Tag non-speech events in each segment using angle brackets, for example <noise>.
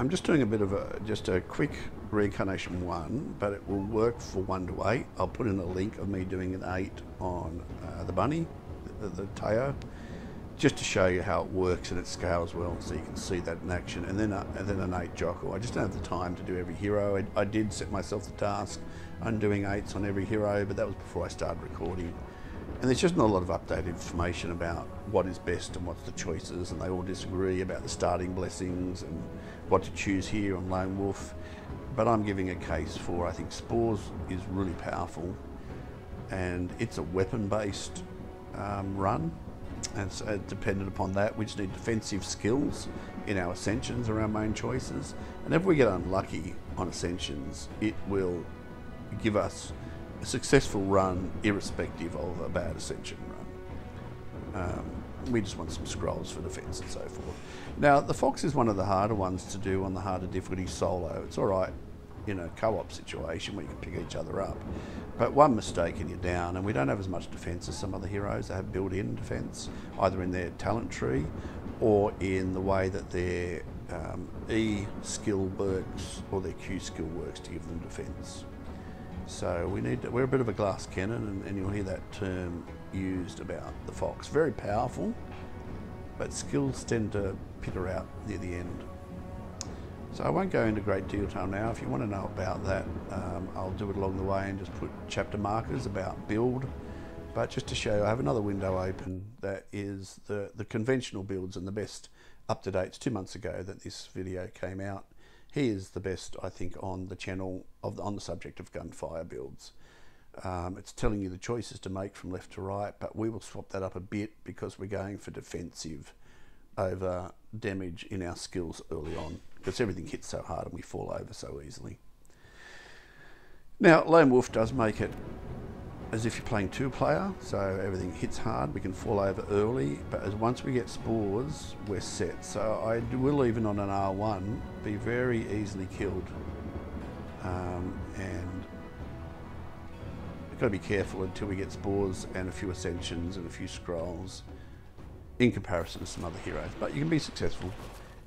I'm just doing a bit of a just a quick reincarnation one, but it will work for one to eight. I'll put in a link of me doing an eight on uh, the bunny, the, the just to show you how it works and it scales well, so you can see that in action. And then uh, and then an eight Jokul. I just don't have the time to do every hero. I, I did set myself the task on doing eights on every hero, but that was before I started recording. And there's just not a lot of updated information about what is best and what's the choices, and they all disagree about the starting blessings and what to choose here on Lone Wolf. But I'm giving a case for I think Spores is really powerful, and it's a weapon-based um, run, and so dependent upon that, we just need defensive skills in our ascensions are our main choices. And if we get unlucky on ascensions, it will give us a successful run irrespective of a bad ascension run. Um, we just want some scrolls for defence and so forth. Now, the Fox is one of the harder ones to do on the harder difficulty solo. It's all right in a co-op situation where you can pick each other up. But one mistake and you're down, and we don't have as much defence as some other heroes that have built-in defence, either in their talent tree or in the way that their um, E skill works or their Q skill works to give them defence. So we need to, we're a bit of a glass cannon, and, and, you'll hear that term used about the fox. Very powerful, but skills tend to peter out near the end. So I won't go into great detail now. If you want to know about that, um, I'll do it along the way and just put chapter markers about build. But just to show you, I have another window open that is the, the conventional builds and the best up-to-dates two months ago that this video came out. He is the best, I think, on the channel of the, on the subject of gunfire builds. Um, it's telling you the choices to make from left to right, but we will swap that up a bit because we're going for defensive over damage in our skills early on because everything hits so hard and we fall over so easily. Now, Lone Wolf does make it as if you're playing two player, so everything hits hard, we can fall over early, but as once we get spores, we're set. So I will even on an R1 be very easily killed. Um, and we've got to be careful until we get spores and a few ascensions and a few scrolls in comparison to some other heroes. But you can be successful,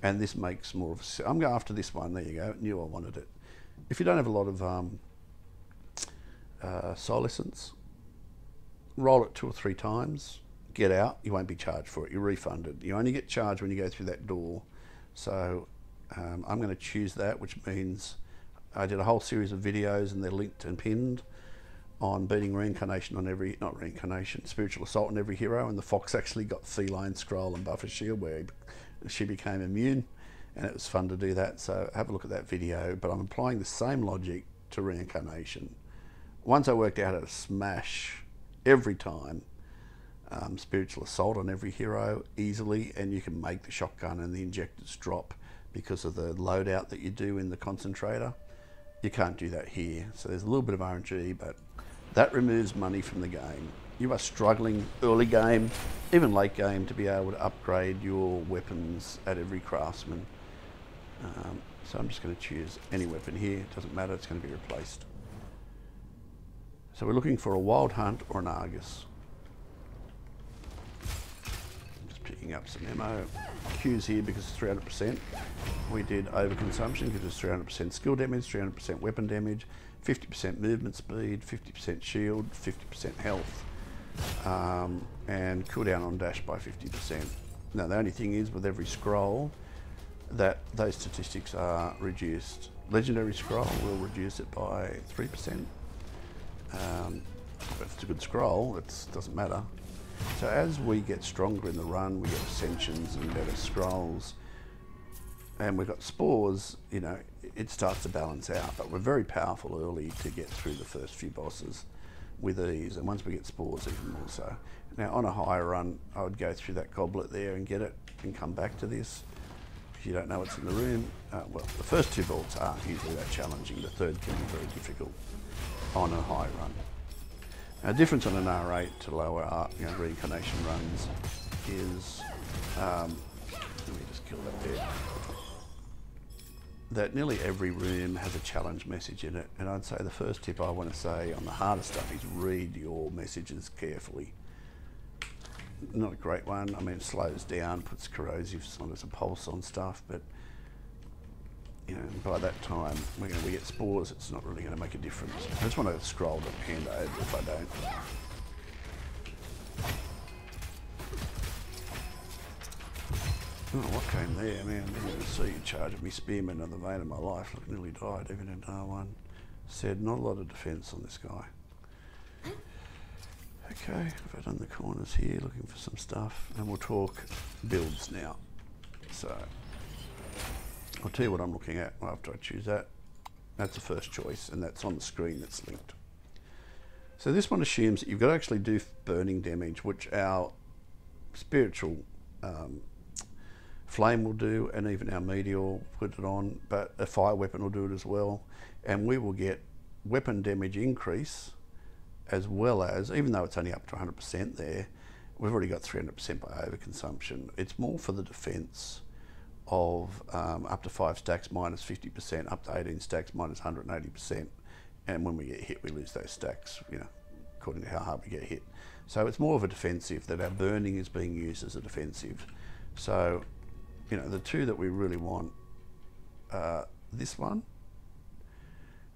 and this makes more of a... I'm going after this one, there you go, knew I wanted it. If you don't have a lot of um, uh, essence, roll it two or three times, get out, you won't be charged for it, you're refunded. You only get charged when you go through that door. So um, I'm going to choose that, which means I did a whole series of videos and they're linked and pinned on beating reincarnation on every, not reincarnation, spiritual assault on every hero. And the fox actually got feline scroll and buffer shield where she became immune. And it was fun to do that. So have a look at that video. But I'm applying the same logic to reincarnation once I worked out how to smash every time um, spiritual assault on every hero easily, and you can make the shotgun and the injectors drop because of the loadout that you do in the concentrator. You can't do that here, so there's a little bit of RNG, but that removes money from the game. You are struggling early game, even late game, to be able to upgrade your weapons at every craftsman. Um, so I'm just going to choose any weapon here, it doesn't matter, it's going to be replaced. So we're looking for a wild hunt or an Argus. I'm Just picking up some ammo. Q's here because it's 300%. We did overconsumption because it's 300% skill damage, 300% weapon damage, 50% movement speed, 50% shield, 50% health, um, and cooldown on dash by 50%. Now the only thing is with every scroll that those statistics are reduced. Legendary scroll will reduce it by 3%. Um, if it's a good scroll, it doesn't matter. So as we get stronger in the run, we get ascensions and better scrolls, and we've got spores, you know, it starts to balance out. But we're very powerful early to get through the first few bosses with ease, and once we get spores, even more so. Now, on a higher run, I would go through that goblet there and get it and come back to this. If you don't know what's in the room, uh, well, the first two bolts aren't usually that challenging. The third can be very difficult on a high run. A difference on an R8 to lower R, you know, reincarnation runs is, um, let me just kill that there, that nearly every room has a challenge message in it. And I'd say the first tip I want to say on the harder stuff is read your messages carefully. Not a great one. I mean, it slows down, puts corrosives on as a pulse on stuff, but know, by that time, we're going to get spores, it's not really going to make a difference. I just want to scroll the hand over if I don't. Oh, what came there, man? I didn't even see you charging me spearman in the vein of my life. I nearly died, even in R1. Said, not a lot of defence on this guy. Okay, I've done the corners here, looking for some stuff, and we'll talk builds now. So, I'll tell you what I'm looking at after I choose that. That's the first choice, and that's on the screen that's linked. So this one assumes that you've got to actually do burning damage, which our spiritual um, flame will do, and even our meteor will put it on, but a fire weapon will do it as well, and we will get weapon damage increase as well as, even though it's only up to 100% there, we've already got 300% by overconsumption. It's more for the defence of um, up to five stacks minus 50%, up to 18 stacks minus 180%. And when we get hit, we lose those stacks, you know, according to how hard we get hit. So it's more of a defensive that our burning is being used as a defensive. So, you know, the two that we really want, uh, this one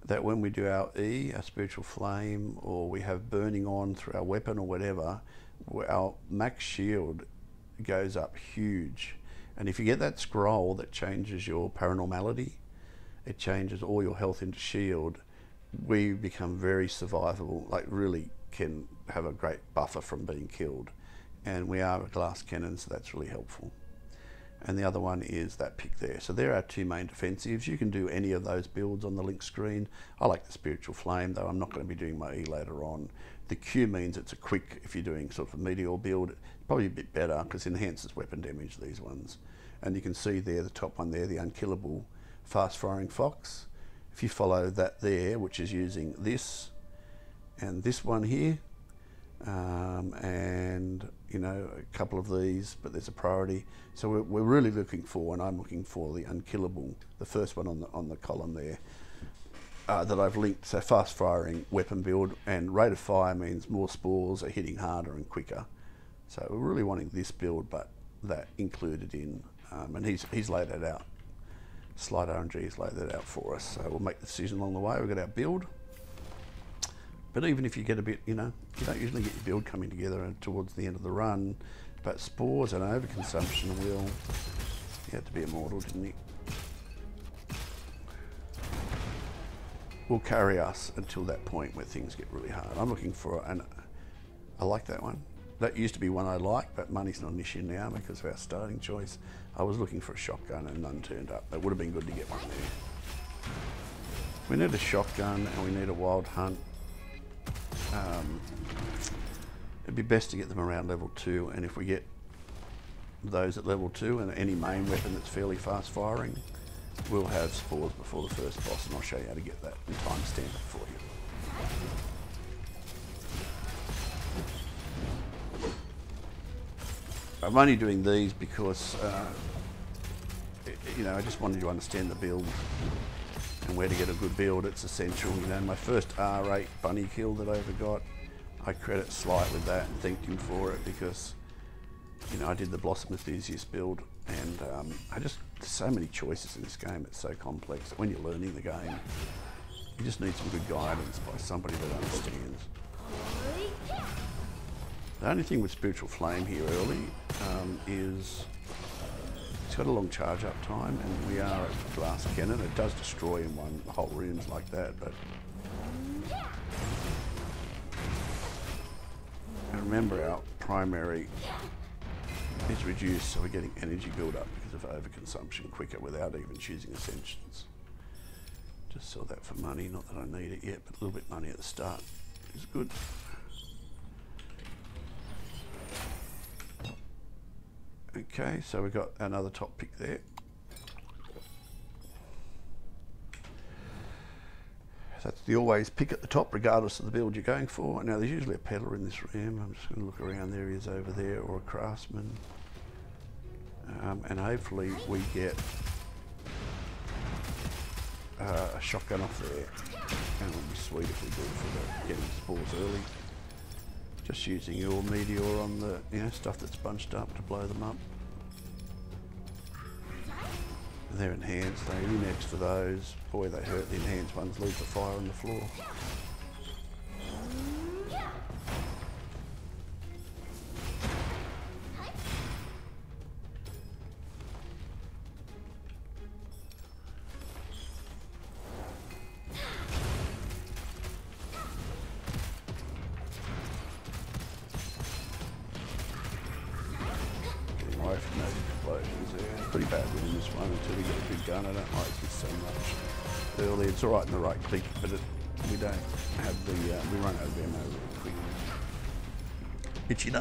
that when we do our E, our spiritual flame, or we have burning on through our weapon or whatever, our max shield goes up huge. And if you get that scroll that changes your paranormality, it changes all your health into shield, we become very survivable, like really can have a great buffer from being killed. And we are a glass cannon, so that's really helpful and the other one is that pick there. So there are two main defensives. You can do any of those builds on the link screen. I like the Spiritual Flame, though I'm not going to be doing my E later on. The Q means it's a quick, if you're doing sort of a Meteor build, probably a bit better because it enhances weapon damage, these ones. And you can see there, the top one there, the Unkillable Fast Firing Fox. If you follow that there, which is using this and this one here, um, and you know a couple of these, but there's a priority. So we're, we're really looking for, and I'm looking for the unkillable, the first one on the on the column there. Uh, that I've linked, so fast firing weapon build and rate of fire means more spores are hitting harder and quicker. So we're really wanting this build, but that included in, um, and he's, he's laid that out. Slide RNG has laid that out for us. So we'll make the decision along the way. We've got our build. But even if you get a bit, you know, you don't usually get your build coming together towards the end of the run. But spores and overconsumption will. He had to be immortal, didn't he? Will carry us until that point where things get really hard. I'm looking for, and I like that one. That used to be one I liked, but money's not an issue now because of our starting choice. I was looking for a shotgun and none turned up. It would have been good to get one there. We need a shotgun and we need a wild hunt um, it'd be best to get them around level 2 and if we get those at level 2 and any main weapon that's fairly fast firing we'll have spores before the first boss and I'll show you how to get that and timestamp it for you. I'm only doing these because uh, you know I just wanted to understand the build and where to get a good build, it's essential. You know, my first R8 bunny kill that I ever got, I credit Slight with that and thanked him for it because, you know, I did the Blossom Enthusiast build and um, I just, so many choices in this game, it's so complex. When you're learning the game, you just need some good guidance by somebody that understands. The only thing with Spiritual Flame here early um, is it's got a long charge up time and we are at glass cannon. It does destroy in one whole rooms like that, but and remember our primary is reduced so we're getting energy build up because of overconsumption quicker without even choosing ascensions. Just sell that for money, not that I need it yet, but a little bit money at the start is good. Okay, so we've got another top pick there. That's the always pick at the top regardless of the build you're going for. Now there's usually a peddler in this room. I'm just going to look around. There he is over there or a craftsman. Um, and hopefully we get uh, a shotgun off there. And it would be sweet if we do for the getting spores early. Just using your meteor on the you know stuff that's bunched up to blow them up. they're enhanced. They're next to those. Boy, they hurt. The enhanced ones leave the fire on the floor.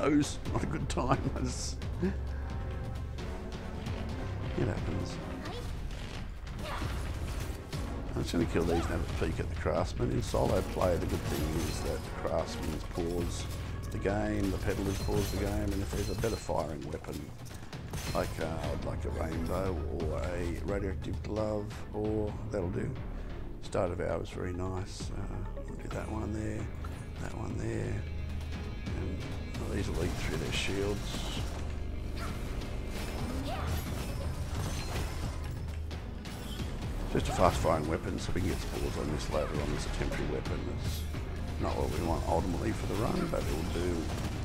Itchy nose, not a good time. <laughs> It happens. I'm just going to kill these and have a peek at the craftsman. In solo play, the good thing is that the craftsman pause the game, the peddlers pause the game, and if there's a better firing weapon, like uh, like a rainbow or a radioactive glove, or that'll do. Start of hour was very nice. Uh, do that one there, that one there, and these eat through their shields. Just a fast firing weapon so we can get spores on this later on as a temporary weapon. It's not what we want ultimately for the run, but it will do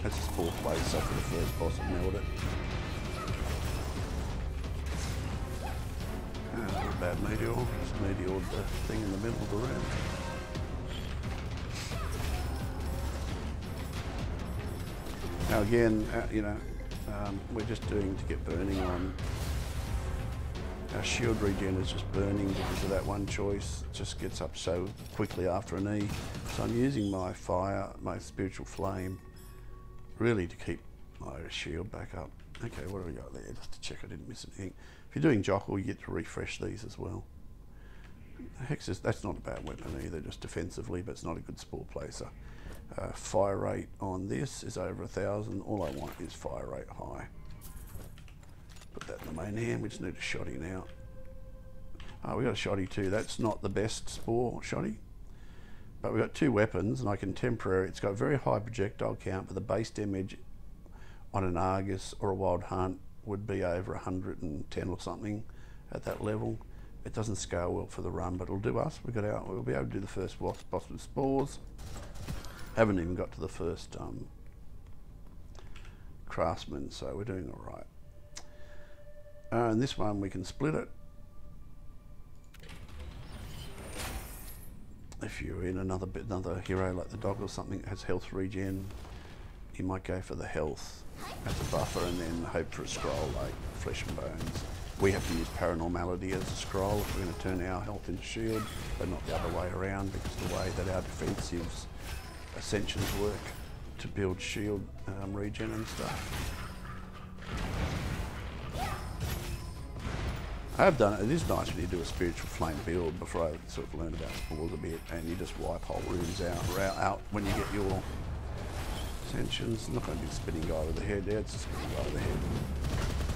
as a spore placer for the first boss and meld it. Ah, not a bad meteor. Just meteored the thing in the middle of the room. Now again, uh, you know, um, we're just doing to get burning on our shield regen is just burning because of that one choice. It just gets up so quickly after an E. So I'm using my fire, my spiritual flame, really to keep my shield back up. Okay, what have we got there? Just to check I didn't miss anything. If you're doing Jokul, you get to refresh these as well. Hex is, that's not a bad weapon either, just defensively, but it's not a good spore placer. Uh, fire rate on this is over a thousand. All I want is fire rate high. Put that in the main hand. We just need a shotty now. Oh, we got a shotty too. That's not the best spore shotty. But we've got two weapons and I can temporary. It's got very high projectile count, but the base damage on an Argus or a Wild Hunt would be over 110 or something at that level. It doesn't scale well for the run, but it'll do us. We got out. We'll be able to do the first boss, boss with spores. Haven't even got to the first um, craftsman, so we're doing all right. Uh, and this one we can split it. If you're in another bit, another hero like the dog or something that has health regen, you might go for the health as a buffer and then hope for a scroll like flesh and bones. We have to use paranormality as a scroll if we're going to turn our health into shield, but not the other way around because the way that our defensives ascensions work to build shield um, regen and stuff. I have done it. It is nice when you do a spiritual flame build before I sort of learn about spores a bit, and you just wipe whole rooms out, out, out when you get your ascensions. Not going to the spinning guy with the head. Yeah, it's a spinning guy with the head.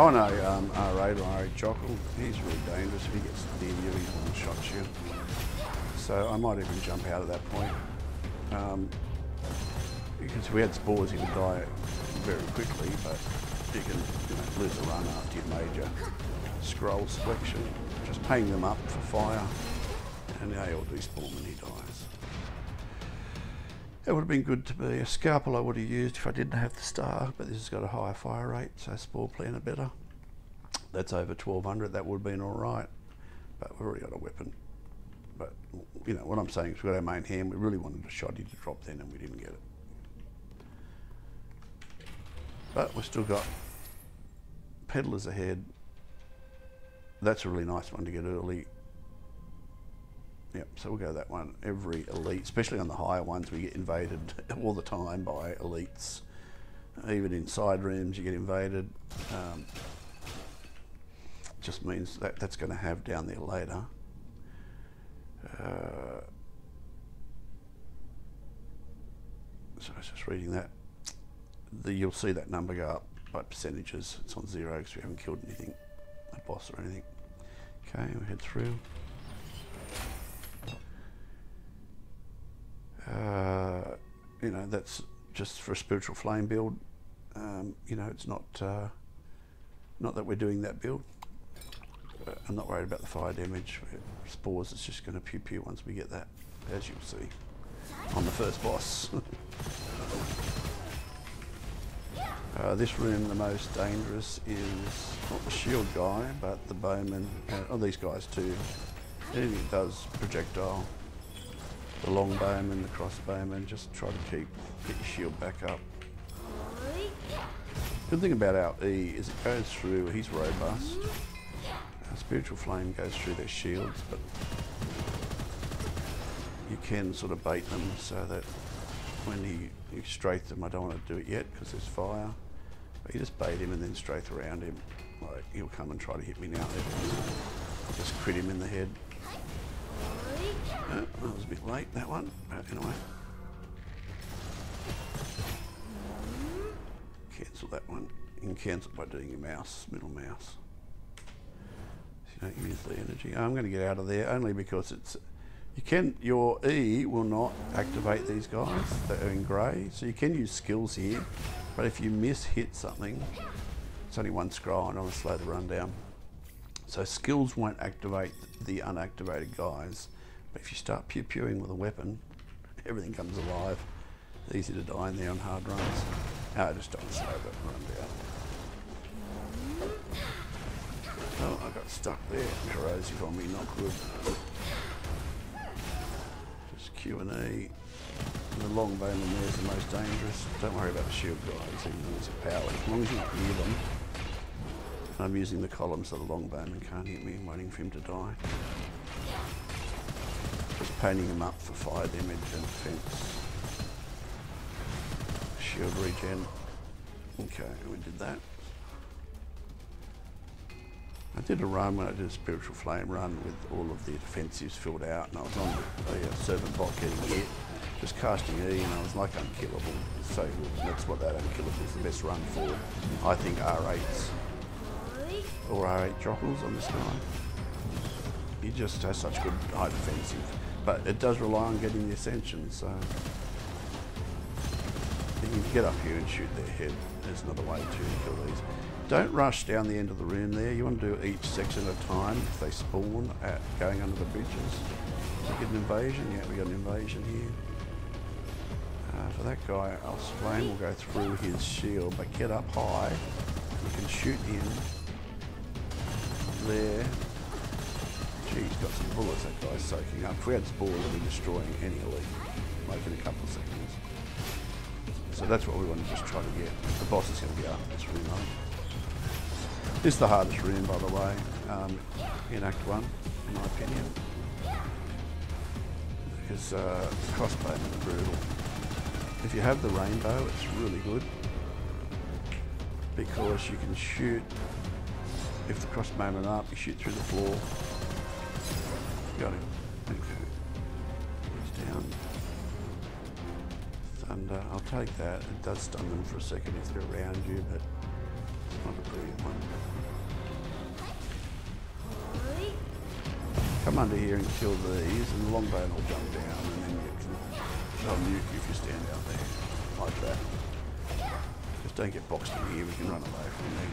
Oh no, um, R8 or R8 Jokul, he's really dangerous. If he gets near you, he one shots you. So I might even jump out at that point. Um, because if we had spores, he would die very quickly, but you can you know, lose a run after your major scroll selection. Just paying them up for fire, and they all despawn when he dies. It would have been good to be a scalpel I would have used if I didn't have the star, but this has got a higher fire rate, so spore planner better. That's over 1200, that would have been alright, but we've already got a weapon. But, you know, what I'm saying is we've got our main hand, we really wanted a shotty to drop then and we didn't get it. But we've still got peddlers ahead. That's a really nice one to get early. Yep, so we'll go that one. Every elite, especially on the higher ones, we get invaded <laughs> all the time by elites. Even in side rooms, you get invaded. Um, just means that that's going to have down there later. Uh, so I was just reading that. The, you'll see that number go up by percentages. It's on zero because we haven't killed anything, a boss or anything. Okay, we head through. Uh, you know, that's just for a spiritual flame build. Um, you know, it's not uh, not that we're doing that build. I'm not worried about the fire damage. Spores it's just going to pew pew once we get that, as you'll see, on the first boss. <laughs> uh, this room, the most dangerous is not the shield guy, but the bowman. Uh, oh, these guys too. Anything does projectile. The long bowman, the cross bowman, just try to keep get your shield back up. Good thing about our E is it goes through, he's robust. Our spiritual flame goes through their shields, but you can sort of bait them so that when he, you strafe them, I don't want to do it yet because there's fire. But you just bait him and then strafe around him. Like he'll come and try to hit me now. I'll just crit him in the head. Uh, that was a bit late, that one. But anyway. Cancel that one. You can cancel by doing your mouse, middle mouse. So you don't use the energy. I'm going to get out of there only because it's you can your E will not activate these guys that are in grey. So you can use skills here, but if you miss hit something, it's only one scroll and I'll slow the run down. So skills won't activate the unactivated guys. But if you start pew pewing with a weapon, everything comes alive. It's easy to die in there on hard runs. No, just don't slow that run down. Oh, I got stuck there. Corrosive on me, not good. Just Q and E. The long bowman there is the most dangerous. Don't worry about the shield guys, even though it's a power. As long as you're not near them. I'm using the column so the long bowman can't hit me. I'm waiting for him to die. Just painting him up for fire damage and defense. Shield regen. Okay, we did that. I did a run when I did a spiritual flame run with all of the defensives filled out and I was on the uh, servant bot getting hit, just casting E and I was like unkillable. So that's what that unkillable is the best run for. I think R8s or R8 droppers on this guy. He just has such good high defensive. But it does rely on getting the ascension, so you can get up here and shoot their head. There's another way to kill these. Don't rush down the end of the room there. You want to do each section at a time if they spawn at going under the bridges. You get an invasion? Yeah, we got an invasion here. Uh, for that guy, Al's Flame will go through his shield, but get up high. You can shoot him there. Gee, he's got some bullets that guy's soaking up. If we had spores, we'd be destroying any elite, like in a couple of seconds. So that's what we want to just try to get. The boss is going to be after this room, This is the hardest room, by the way, um, in Act 1, in my opinion. Because uh, crossbowmen are brutal. If you have the rainbow, it's really good. Because you can shoot if the crossbowmen are up, you shoot through the floor. Got him. He's down. Thunder. Uh, I'll take that. It does stun them for a second if they're around you, but it's not a brilliant one. Come under here and kill these, and the longbow will jump down, and then you can they'll nuke you if you stand out there like that. Just don't get boxed in here. We can run away from me.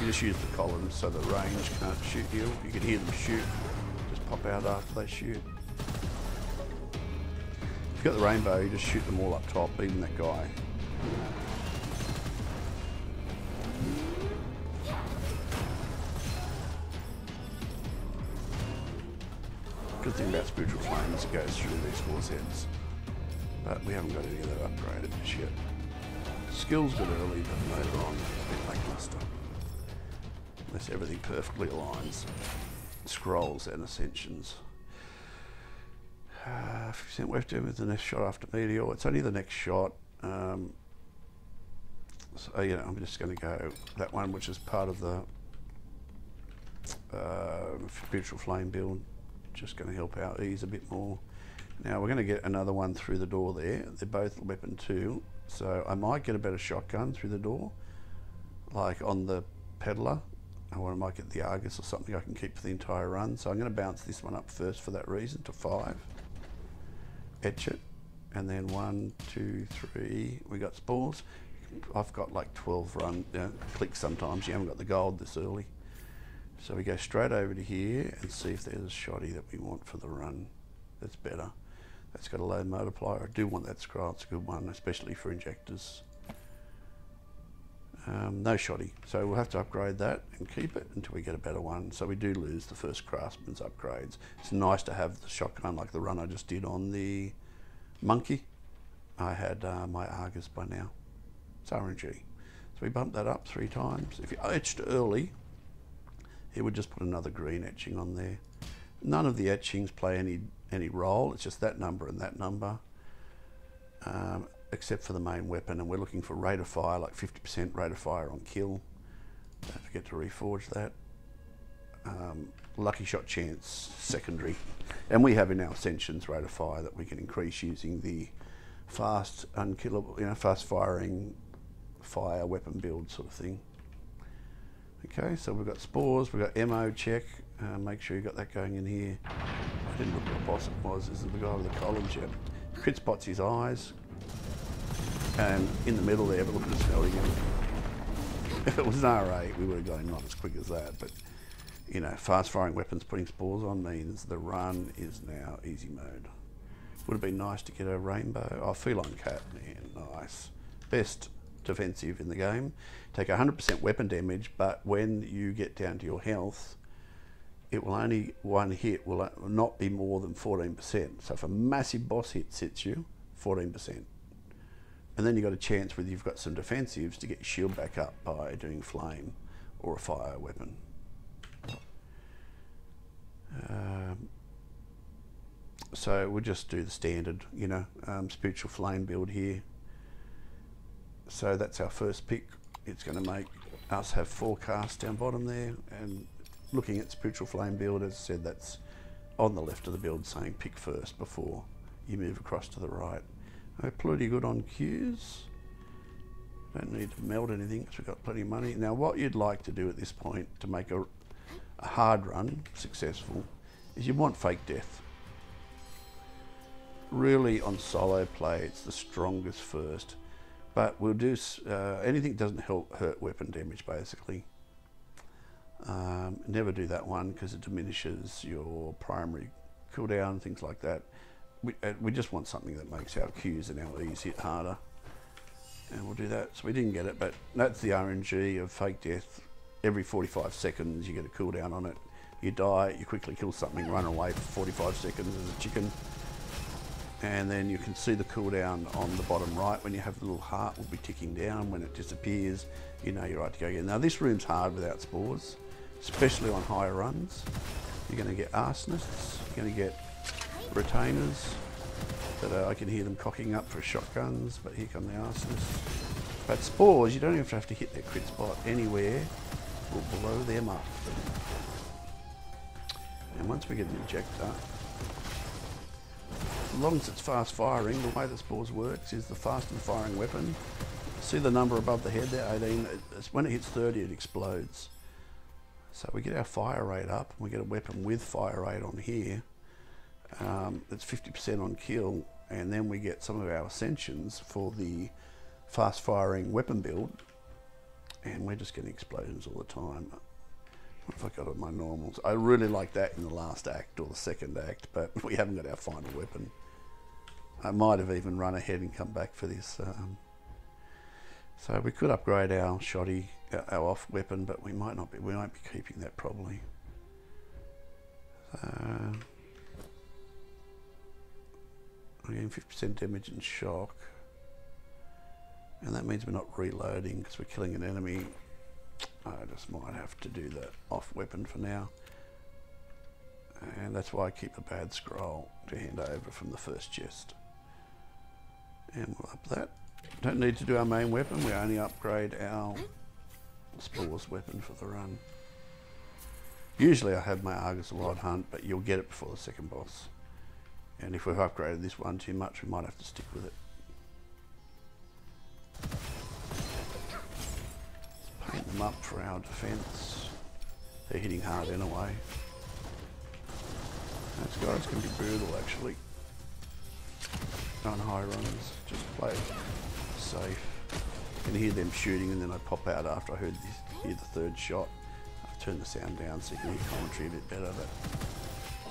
You just use the columns so the range can't shoot you. You can hear them shoot, pop out after they shoot. If you've got the rainbow, you just shoot them all up top, even that guy. Good thing about spiritual flame is it goes through these four heads. But we haven't got any of that upgraded just yet. Skills good early, but later on, a bit lackluster unless everything perfectly aligns. Scrolls and ascensions. Uh, 50% left with the next shot after meteor. It's only the next shot. Um, so yeah, I'm just going to go that one, which is part of the uh, spiritual flame build. Just going to help out ease a bit more. Now we're going to get another one through the door there. They're both weapon two, so I might get a better shotgun through the door, like on the peddler I want to make it the Argus or something I can keep for the entire run. So I'm going to bounce this one up first for that reason to five. Etch it. And then one, two, three. We got spores. I've got like 12 run know, clicks sometimes. You haven't got the gold this early. So we go straight over to here and see if there's a shoddy that we want for the run that's better. That's got a low multiplier. I do want that scroll, it's a good one, especially for injectors. Um, no shoddy, so we'll have to upgrade that and keep it until we get a better one. So we do lose the first craftsman's upgrades. It's nice to have the shotgun like the run I just did on the monkey. I had uh, my Argus by now. It's RNG. So we bumped that up three times. If you etched early, it would just put another green etching on there. None of the etchings play any any role. It's just that number and that number, um, except for the main weapon. And we're looking for rate of fire, like 50% rate of fire on kill. Don't forget to reforge that. Um, lucky shot chance, secondary. And we have in our Ascensions rate of fire that we can increase using the fast, unkillable, you know, fast firing fire weapon build sort of thing. Okay, so we've got spores, we've got MO check, uh, make sure you got that going in here. I didn't look what boss it was, this is the guy with the columns yet. Crit spots his eyes, and in the middle there, but look at the smelling If it was an R8, we would have him not as quick as that, but you know, fast firing weapons putting spores on means the run is now easy mode. Would have been nice to get a rainbow. Oh, feline cat, man, nice. Best defensive in the game. Take 100% weapon damage, but when you get down to your health, it will only, one hit will not be more than 14%. So if a massive boss hit hits you, 14%. And then you've got a chance whether you've got some defensives to get your shield back up by doing flame or a fire weapon. Um, so we'll just do the standard, you know, um, spiritual flame build here. So that's our first pick. It's going to make us have four casts down bottom there. And looking at spiritual flame build, as I said, that's on the left of the build saying pick first before you move across to the right. We're pretty good on queues. Don't need to melt anything because we've got plenty of money. Now what you'd like to do at this point to make a, a hard run successful is you want fake death. Really on solo play it's the strongest first but we'll do uh, anything doesn't help hurt weapon damage basically. Um, never do that one because it diminishes your primary cooldown, things like that. We, uh, we just want something that makes our Qs and our Es hit harder. And we'll do that. So we didn't get it, but that's the RNG of fake death. Every 45 seconds you get a cooldown on it. You die, you quickly kill something, run away for 45 seconds as a chicken and then you can see the cooldown on the bottom right when you have the little heart will be ticking down when it disappears you know you're right to go again now this room's hard without spores especially on higher runs you're going to get arsonists you're going to get retainers that are, I can hear them cocking up for shotguns but here come the arsonists but spores you don't even have to hit their crit spot anywhere We'll blow them up and once we get an injector as long as it's fast firing, the way the spores works is the fastest firing weapon. See the number above the head there, 18, it's when it hits 30 it explodes. So we get our fire rate up, we get a weapon with fire rate on here. Um, it's 50% on kill, and then we get some of our ascensions for the fast firing weapon build. And we're just getting explosions all the time. What have I got on my normals? I really like that in the last act or the second act, but <laughs> we haven't got our final weapon. I might have even run ahead and come back for this. Um, so we could upgrade our shoddy, our off weapon, but we might not be. We won't be keeping that probably. Uh, Getting 50% damage and shock, and that means we're not reloading because we're killing an enemy. I just might have to do the off weapon for now. And that's why I keep a bad scroll to hand over from the first chest and we'll up that. Don't need to do our main weapon, we only upgrade our spores weapon for the run. Usually I have my Argus Wild Hunt, but you'll get it before the second boss. And if we've upgraded this one too much, we might have to stick with it. Let's paint them up for our defense. They're hitting hard anyway. Those guys can be brutal actually on high runs. Just play safe. I can hear them shooting, and then I pop out after I heard this, hear the third shot. I've turned the sound down so you can hear commentary a bit better, but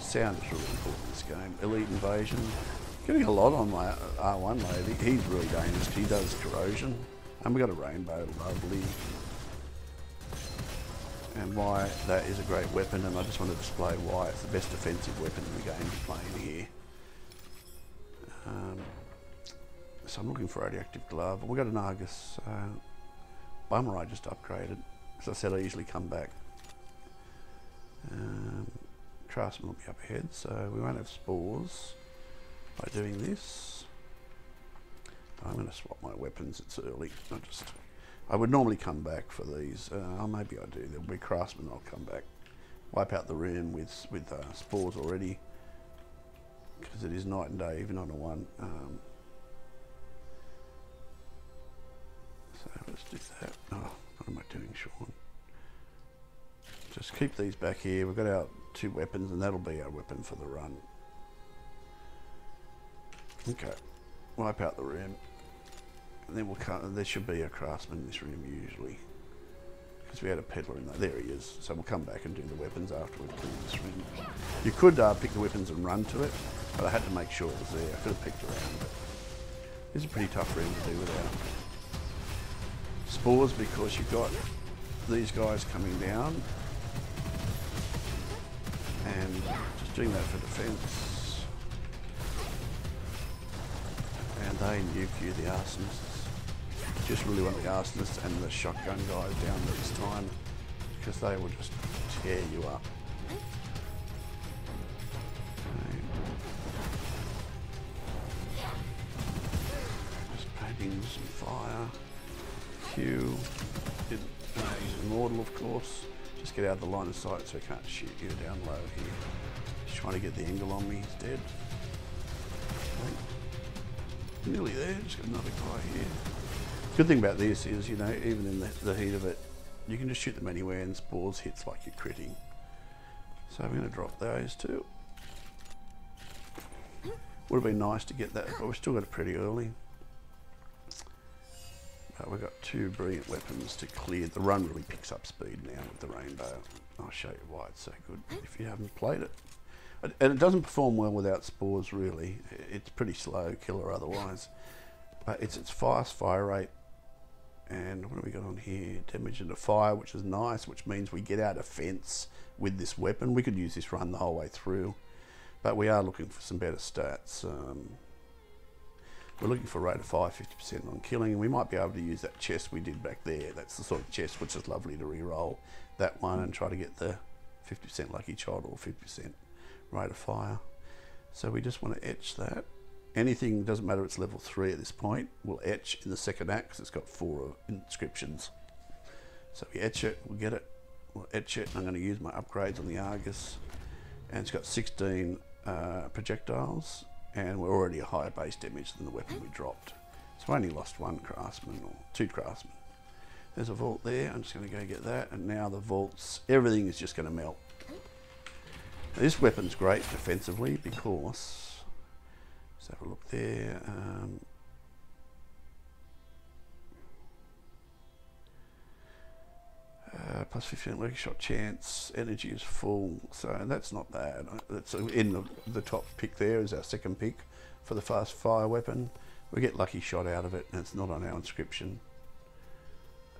sound is really important in this game. Elite Invasion, getting a lot on my R1 lady. He's really dangerous. He does corrosion. And we got a rainbow, lovely. And why that is a great weapon, and I just want to display why it's the best defensive weapon in the game to play in here. Um, so I'm looking for radioactive glove. We got an Argus uh, bummer I just upgraded. As I said, I usually come back. Um, Craftsman will be up ahead, so we won't have spores by doing this. I'm going to swap my weapons. It's early. I just I would normally come back for these. Uh, oh, maybe I do. There'll be craftsmen. I'll come back. Wipe out the room with with uh, spores already because it is night and day, even on a one. Um, so let's do that. Oh, what am I doing, Shaun? Just keep these back here. We've got our two weapons, and that'll be our weapon for the run. Okay, wipe out the room. And then we'll come, there should be a craftsman in this room usually. Because we had a peddler in there. There he is. So we'll come back and do the weapons after we've cleaned this room. You could uh, pick the weapons and run to it, but I had to make sure it was there. I could have picked around, but it's a pretty tough room to do without. Spores because you've got these guys coming down and just doing that for defence. And they nuke you, the arsonists. Just really want the arsonists and the shotgun guys down this time because they will just tear you up. Just painting some fire. Q. Did, uh, he's immortal, of course. Just get out of the line of sight so he can't shoot you down low here. He's trying to get the angle on me. He's dead. Nearly there. Just got another guy here. Good thing about this is, you know, even in the, the heat of it, you can just shoot them anywhere and spores hits like you're critting. So I'm going to drop those too. Would have been nice to get that, but we still got it pretty early. But we've got two brilliant weapons to clear. The run really picks up speed now with the rainbow. I'll show you why it's so good if you haven't played it. And it doesn't perform well without spores really. It's pretty slow killer otherwise. But it's its fast fire rate and what have we got on here? Damage into fire, which is nice, which means we get out of fence with this weapon. We could use this run the whole way through, but we are looking for some better stats. Um, we're looking for rate of fire 50% on killing, and we might be able to use that chest we did back there. That's the sort of chest which is lovely to re-roll that one and try to get the 50% lucky child or 50% rate of fire. So we just want to etch that anything, doesn't matter it's level 3 at this point, We'll etch in the second act because it's got four inscriptions. So we etch it, we'll get it, we'll etch it, I'm going to use my upgrades on the Argus, and it's got 16 uh, projectiles, and we're already a higher base damage than the weapon we dropped. So I only lost one craftsman, or two craftsmen. There's a vault there, I'm just going to go get that, and now the vaults, everything is just going to melt. Now this weapon's great defensively because Let's have a look there. Um, uh, plus 15 lucky shot chance, energy is full, so that's not bad. That's in the, the top pick there is our second pick for the fast fire weapon. We get lucky shot out of it, and it's not on our inscription.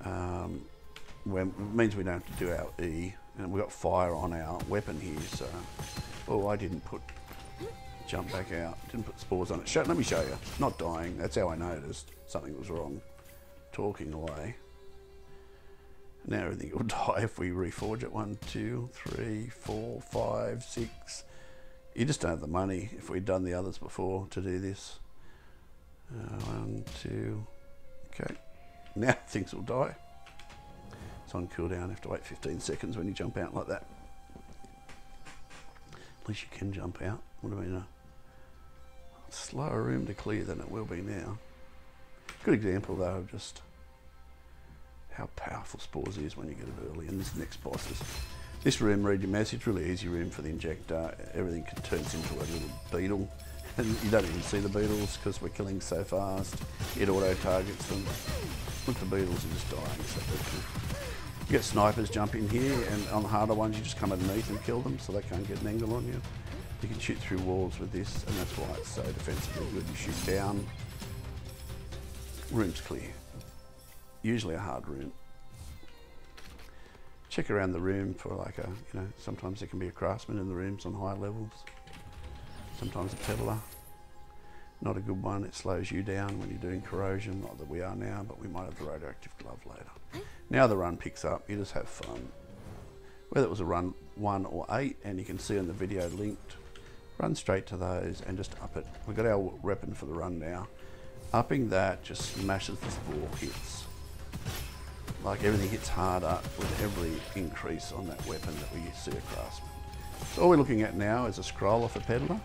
Um, means we don't have to do our E, and we've got fire on our weapon here, so... Oh, I didn't put jump back out. Didn't put spores on it. Show, let me show you. Not dying. That's how I noticed something was wrong. Talking away. Now everything will <laughs> die if we reforge it. One, two, three, four, five, six. You just don't have the money if we'd done the others before to do this. Uh, one, two. Okay. <laughs> Now things will die. It's on cooldown. You have to wait 15 seconds when you jump out like that. At least you can jump out. Would have been a slower room to clear than it will be now. Good example though of just how powerful Spores is when you get it early and this next boss is this room, read your message, really easy room for the injector. Everything turns into a little beetle <laughs> and you don't even see the beetles because we're killing so fast. It auto targets them. Look, the beetles are just dying. So you get snipers jump in here, and on the harder ones, you just come underneath and kill them so they can't get an angle on you. You can shoot through walls with this, and that's why it's so defensively good. You shoot down, room's clear. Usually a hard room. Check around the room for like a, you know, sometimes there can be a craftsman in the rooms on high levels. Sometimes a peddler. Not a good one, it slows you down when you're doing corrosion, not that we are now, but we might have the radioactive glove later. Now the run picks up, you just have fun. Whether it was a run one or eight, and you can see on the video linked, run straight to those and just up it. We've got our weapon for the run now. Upping that just smashes the spore hits. Like everything hits harder with every increase on that weapon that we see a craftsman. So all we're looking at now is a scroll off a peddler.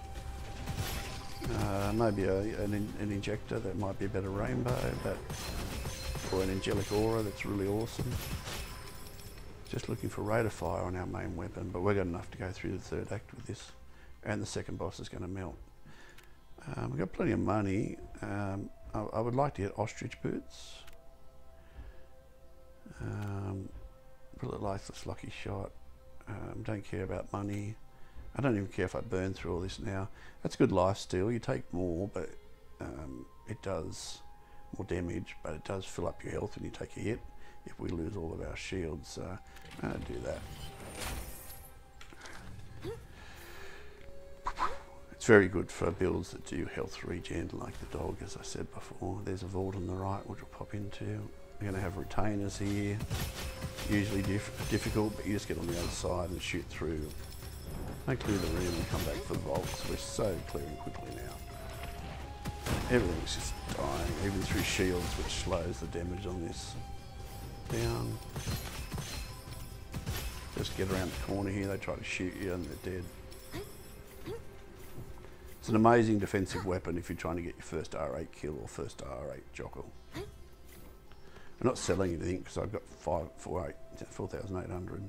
Uh, maybe a, an, in, an, injector that might be a better rainbow, but or an angelic aura that's really awesome. Just looking for rate of fire on our main weapon, but we've got enough to go through the third act with this and the second boss is going to melt. Um, we've got plenty of money. Um, I, I, would like to get ostrich boots. Um, this lucky shot. Um, don't care about money. I don't even care if I burn through all this now. That's good life steal. You take more, but um, it does more damage, but it does fill up your health when you take a hit. If we lose all of our shields, so I don't do that. It's very good for builds that do health regen like the dog as I said before. There's a vault on the right which we'll pop into. We're going to have retainers here. Usually diff difficult but you just get on the other side and shoot through. Make clear the room and come back for the vaults. We're so clearing quickly now. Everything's just dying, even through shields which slows the damage on this. Down. Just get around the corner here, they try to shoot you and they're dead. It's an amazing defensive weapon if you're trying to get your first R8 kill or first R8 Jokul. I'm not selling anything because I've got 5, 4,800.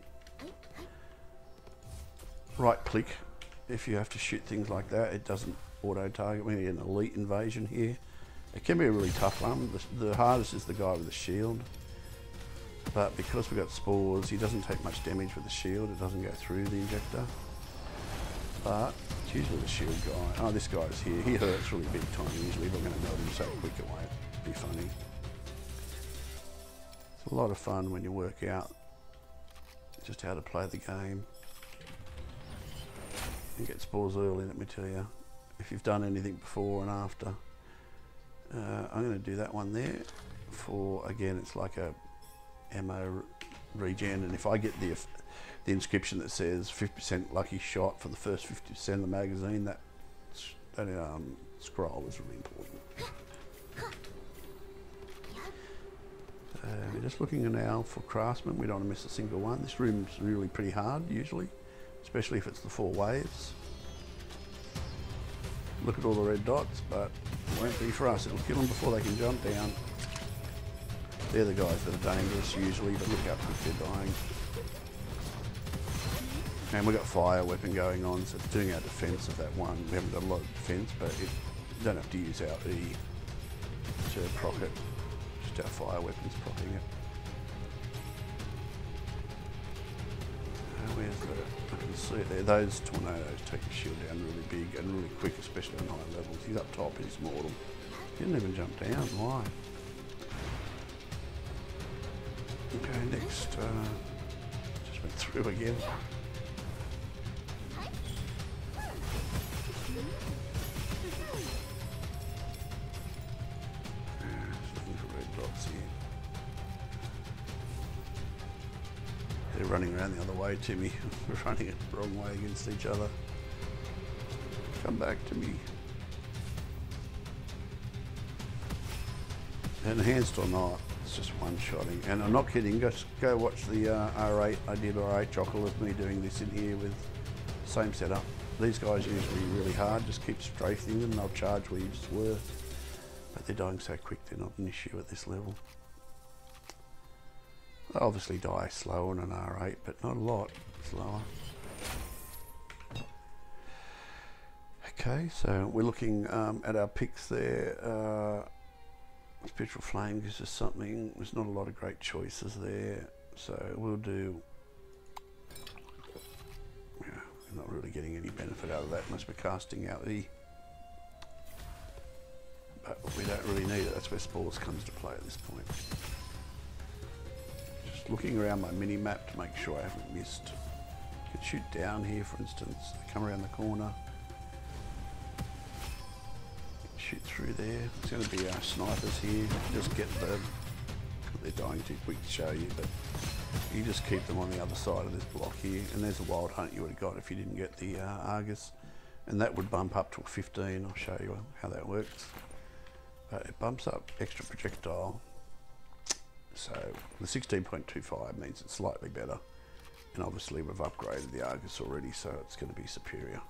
Right click, if you have to shoot things like that, it doesn't auto-target. We need an elite invasion here. It can be a really tough one. The, the hardest is the guy with the shield. But because we've got spores, he doesn't take much damage with the shield. It doesn't go through the injector. But it's usually the shield guy. Oh, this guy's here. He hurts really big time usually, but I'm going to melt him so quick it won't be funny. It's a lot of fun when you work out just how to play the game. And get spores early, let me tell you. If you've done anything before and after. Uh, I'm going to do that one there for, again, it's like a ammo regen. And if I get the the inscription that says 50% lucky shot for the first 50% of the magazine, that, that um, scroll is really important. Uh, we're just looking now for craftsmen. We don't want to miss a single one. This room's really pretty hard usually, especially if it's the four waves. Look at all the red dots, but it won't be for us. It'll kill them before they can jump down. They're the guys that are dangerous usually, but look how quick they're dying. And we've got fire weapon going on, so it's doing our defence of that one. We haven't got a lot of defence, but it, you don't have to use our E to proc it. Our fire weapons it. Uh, where's the, I can see it there. Those tornadoes take the shield down really big and really quick, especially on high levels. He's up top, he's mortal. He didn't even jump down, why? Okay, next, uh, just went through again. To me. <laughs> We're running it the wrong way against each other. Come back to me. Enhanced or not, it's just one-shotting. And I'm not kidding, go, go watch the uh, R8, I did R8 Jokul of me doing this in here with same setup. These guys usually really hard, just keep strafing them they'll charge where you just. But they're dying so quick, they're not an issue at this level. They obviously die slow on an R8, but not a lot slower. Okay, so we're looking um, at our picks there. Uh, Spectral Flame gives us something. There's not a lot of great choices there. So we'll do... Yeah, we're not really getting any benefit out of that unless we're casting out E. But we don't really need it. That's where Spores comes to play at this point. Looking around my mini-map to make sure I haven't missed. You could shoot down here, for instance. They come around the corner. shoot through there. It's going to be our snipers here. Just get the... They're dying too quick to show you, but you just keep them on the other side of this block here. And there's a wild hunt you would have got if you didn't get the uh, Argus. And that would bump up to 15. I'll show you how that works. But it bumps up extra projectile. So the 16.25 means it's slightly better. And obviously we've upgraded the Argus already, so it's going to be superior.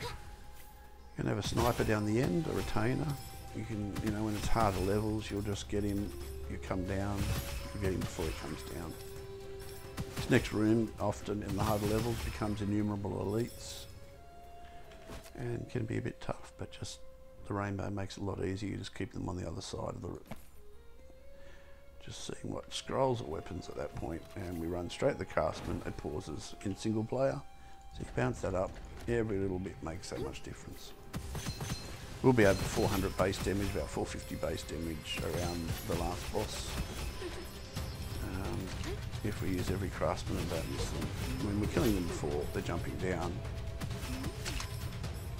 You can have a sniper down the end, a retainer. You can, you know, when it's harder levels, you'll just get him, you come down, you get him before he comes down. This next room, often in the harder levels, becomes innumerable elites. And can be a bit tough, but just the rainbow makes it a lot easier. You just keep them on the other side of the just seeing what scrolls or weapons at that point and we run straight the castman it pauses in single player so you bounce that up every little bit makes so much difference We'll be over 400 base damage, about 450 base damage around the last boss. Um, if we use every craftsman and them. When we're killing them before, they're jumping down.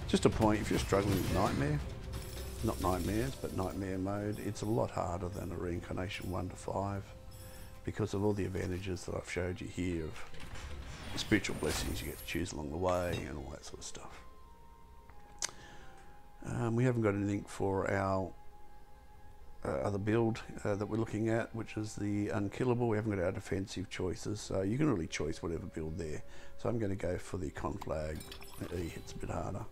Just a point, if you're struggling with Nightmare, not Nightmares, but Nightmare mode, it's a lot harder than a Reincarnation 1 to 5 because of all the advantages that I've showed you here of spiritual blessings you get to choose along the way and all that sort of stuff. Um, we haven't got anything for our uh, other build uh, that we're looking at, which is the unkillable. We haven't got our defensive choices, so you can really choose whatever build there. So I'm going to go for the conflag. E hits a bit harder.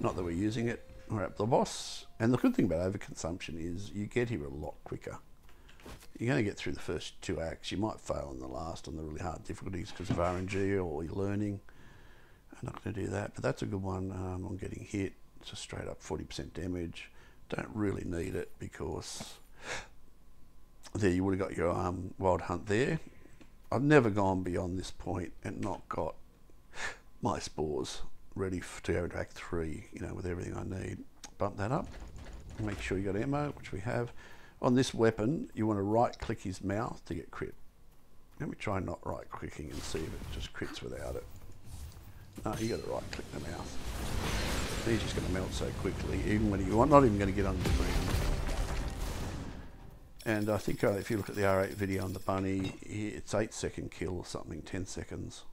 Not that we're using it. We're the boss. And the good thing about overconsumption is you get here a lot quicker. You're going to get through the first two acts. You might fail in the last on the really hard difficulties because of RNG or you're learning. I'm not going to do that, but that's a good one um, on getting hit just straight up 40% damage. Don't really need it because there you would have got your um, wild hunt there. I've never gone beyond this point and not got my spores ready to go into Act 3, you know, with everything I need. Bump that up, make sure you got ammo, which we have. On this weapon, you want to right click his mouth to get crit. Let me try not right clicking and see if it just crits without it. No, you got to right click the mouth. He's just going to melt so quickly, even when you're not even going to get under the ground. And I think uh, if you look at the R8 video on the bunny, it's 8 second kill or something, 10 seconds.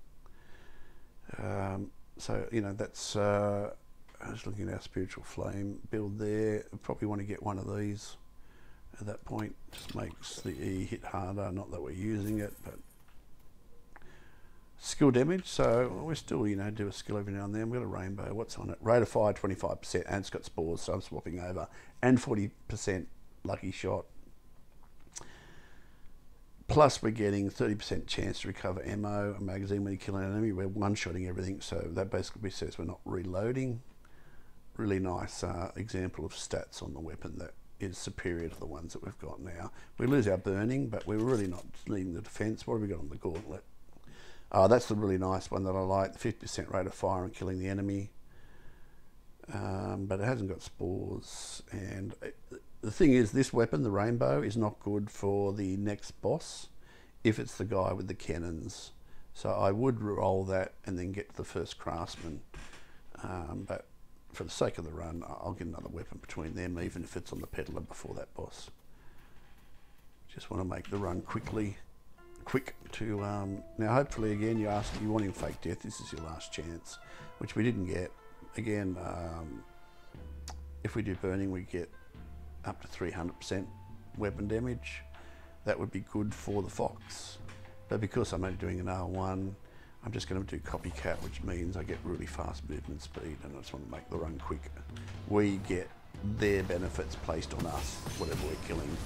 Um, so, you know, that's, uh, I was looking at our spiritual flame build there. Probably want to get one of these at that point. Just makes the E hit harder, not that we're using it, but skill damage, so we still, you know, do a skill every now and then. We've got a rainbow. What's on it? Rate of fire, 25%, and it's got spores, so I'm swapping over. And 40% lucky shot. Plus, we're getting 30% chance to recover ammo, a magazine when you kill an enemy. We're one-shotting everything, so that basically says we're not reloading. Really nice uh, example of stats on the weapon that is superior to the ones that we've got now. We lose our burning, but we're really not needing the defense. What have we got on the gauntlet? Uh, that's the really nice one that I like, the 50% rate of fire and killing the enemy. Um, but it hasn't got spores. And the thing is, this weapon, the rainbow, is not good for the next boss if it's the guy with the cannons. So I would roll that and then get the first craftsman. Um, but for the sake of the run, I'll get another weapon between them, even if it's on the peddler before that boss. Just want to make the run quickly quick to um, now hopefully again you ask you want him fake death this is your last chance which we didn't get again um, if we do burning we get up to 300% weapon damage. That would be good for the fox. But because I'm only doing an R1 I'm just going to do copycat which means I get really fast movement speed and I just want to make the run quick we get their benefits placed on us whatever we're killing.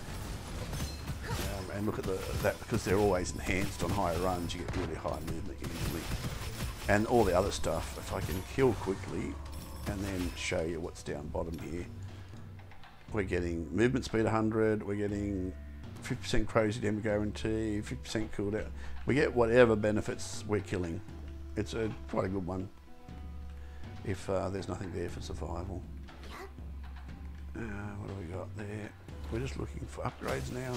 Um, and look at the, that because they're always enhanced on higher runs, you get really high movement usually. And all the other stuff, if I can kill quickly and then show you what's down bottom here, we're getting movement speed 100, we're getting 50% crazy damage guarantee, 50% cooldown. We get whatever benefits we're killing. It's a quite a good one if uh, there's nothing there for survival. Uh, what do we got there? We're just looking for upgrades now.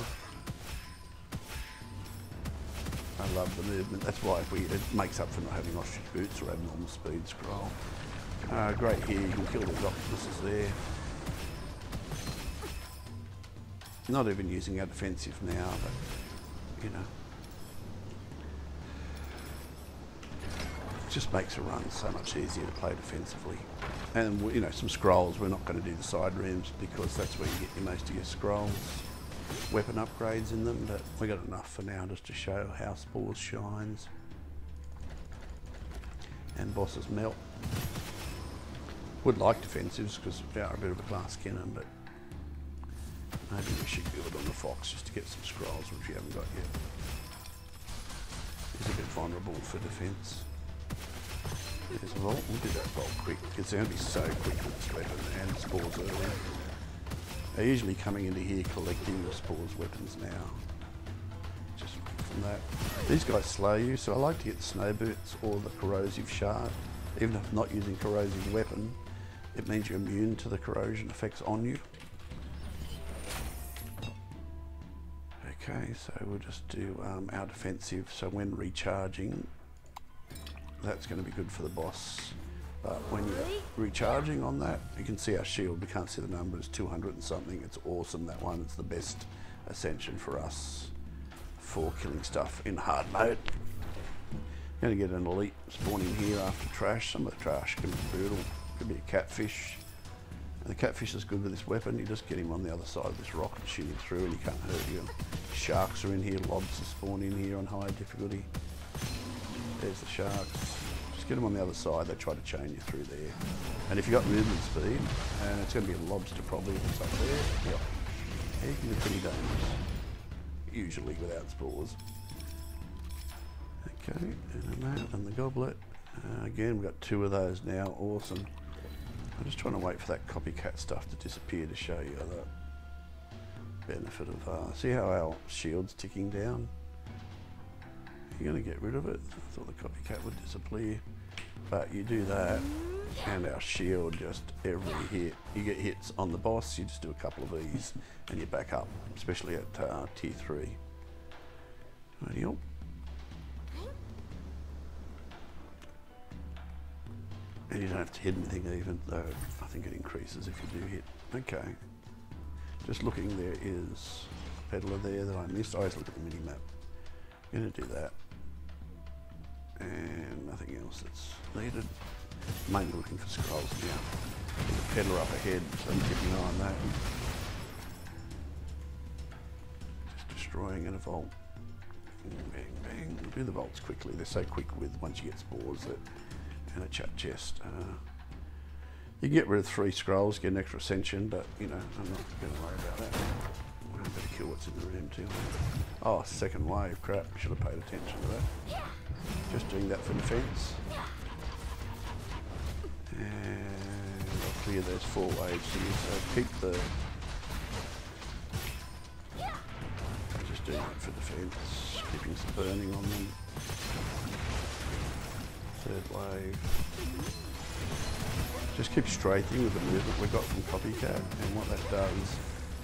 I love the movement. That's why we, it makes up for not having ostrich boots or abnormal speed scroll. Uh, great here, you can kill the octopuses there. Not even using our defensive now, but you know. Just makes a run so much easier to play defensively. And you know, some scrolls, we're not going to do the side rooms because that's where you get your most of your scrolls. Weapon upgrades in them, but we got enough for now just to show how Spores shines. And bosses melt. Would like defensives because we are a bit of a glass cannon, but maybe we should it on the Fox just to get some scrolls, which we haven't got yet. He's a bit vulnerable for defence. There's a vault. We'll do that vault quick. It's going to be so quick with this weapon and spores early. They're usually coming into here collecting the spores weapons now. Just from that. These guys slow you, so I like to get the snow boots or the corrosive shard. Even if not using corrosive weapon, it means you're immune to the corrosion effects on you. Okay, so we'll just do um, our defensive. So when recharging, that's going to be good for the boss. But when you're recharging on that, you can see our shield. We can't see the number. It's 200 and something. It's awesome, that one. It's the best ascension for us for killing stuff in hard mode. Going to get an elite spawning here after trash. Some of the trash can be brutal. Could be a catfish. The catfish is good with this weapon. You just get him on the other side of this rock and shoot him through and he can't hurt you. Sharks are in here. Lobsters spawn in here on high difficulty. There's the sharks. Just get them on the other side. They try to chain you through there. And if you've got movement speed, and it's going to be a lobster probably if it's up there. Yep. Yeah, you can be pretty dangerous. Usually without spores. Okay, and and the goblet. Uh, again, we've got two of those now. Awesome. I'm just trying to wait for that copycat stuff to disappear to show you the benefit of... Uh, see how our shield's ticking down? You're going to get rid of it. I thought the copycat would disappear. But you do that, and our shield just every hit. You get hits on the boss, you just do a couple of these, and you're back up, especially at uh, tier 3. Rightio. And you don't have to hit anything even, though I think it increases if you do hit. Okay. Just looking, there is peddler there that I missed. Oh, I always look at the mini map. Going to do that. And nothing else that's needed. Mainly looking for scrolls now. There's a peddler up ahead, so I'm keeping an eye on that. Just destroying in a vault. Bang, bang. Do the vaults quickly. They're so quick with once you get spores that and a chat chest. Uh, you can get rid of three scrolls, get an extra ascension, but you know, I'm not going to worry about that. I better kill what's in the room too. Oh, second wave, crap, should have paid attention to that. Just doing that for defence. And I'll clear those four waves here, so keep the... Just doing that for defence, keeping some burning on them. Third wave. Just keep straightening with the movement we got from Copycat and what that does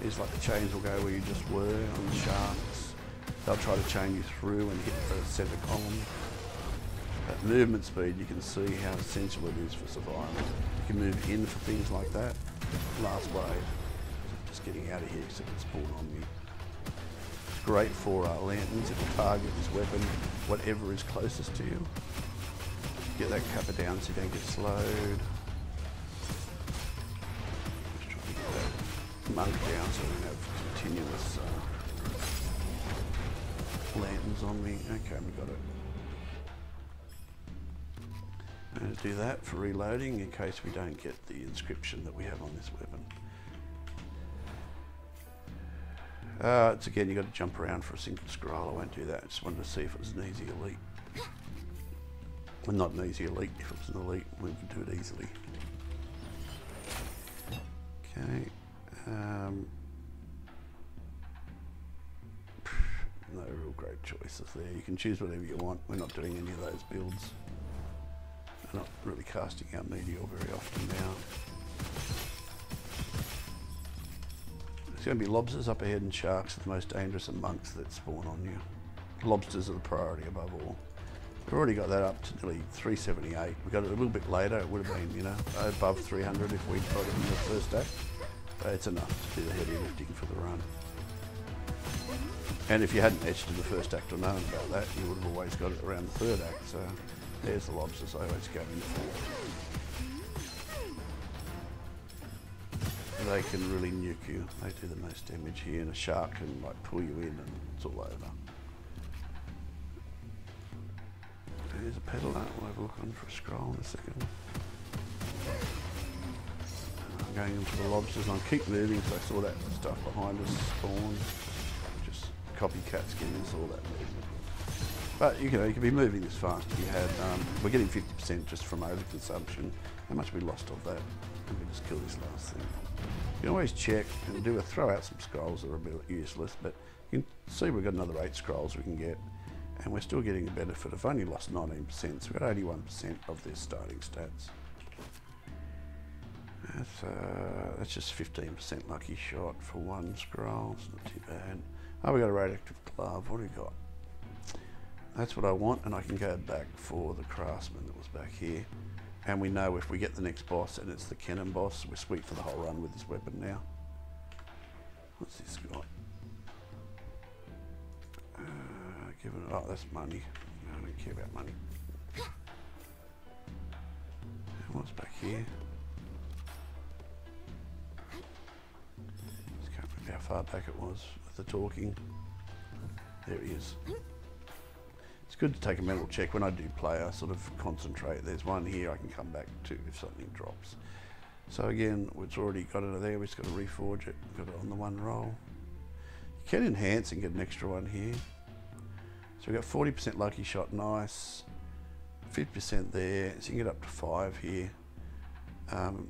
is like the chains will go where you just were on the sharks. They'll try to chain you through and hit the centre column. At movement speed, you can see how essential it is for survival. You can move in for things like that. Last wave, just getting out of here because it can spawn on me. It's great for uh, lanterns if you target this weapon, whatever is closest to you. Get that cover down so you don't get slowed. Just trying to get that monk down so we don't have continuous uh, lanterns on me. Okay, we got it. And do that for reloading in case we don't get the inscription that we have on this weapon. Uh, it's again, you've got to jump around for a single scroll. I won't do that. I just wanted to see if it was an easy elite. Well, not an easy elite. If it was an elite, we would do it easily. Okay, Um, <sighs> no real great choices there. You can choose whatever you want. We're not doing any of those builds. We're not really casting out meteor very often now. There's going to be lobsters up ahead and sharks are the most dangerous and monks that spawn on you. Lobsters are the priority above all. We've already got that up to nearly 378. We got it a little bit later. It would have been, you know, above 300 if we'd got it in the first act. But it's enough to do the heavy lifting for the run. And if you hadn't etched in the first act or known about that, you would have always got it around the third act. So there's the lobsters I always go in for. They can really nuke you. They do the most damage here, and a shark can like pull you in, and it's all over. There's a pedal out. We'll have a look on for a scroll in a second. I'm going into the lobsters. I keep moving, so I saw that stuff behind us spawn. Just copycats getting us all that movement. But you know, you can be moving this fast if you had. Um, we're getting 50% just from overconsumption. How much we lost of that? Let me just kill this last thing. You can always check and do a throw out some scrolls that are a bit useless, but you can see we've got another eight scrolls we can get and we're still getting the benefit of only lost 19%, so we've got 81% of their starting stats. That's, uh, that's just 15% lucky shot for one scroll, it's not too bad. Oh, we got a radioactive glove, what do we got? That's what I want, and I can go back for the craftsman that was back here. And we know if we get the next boss and it's the Kennen boss, we're sweet for the whole run with this weapon now. What's this got? Give it, oh, this money. I don't care about money. what's back here? Just can't remember how far back it was with the talking. There he is. It's good to take a mental check. When I do play, I sort of concentrate. There's one here I can come back to if something drops. So again, it's already got it there. We've just got to reforge it. Got it on the one roll. You can enhance and get an extra one here. So we've got 40% lucky shot, nice. 50% there, so you can get up to five here. Um,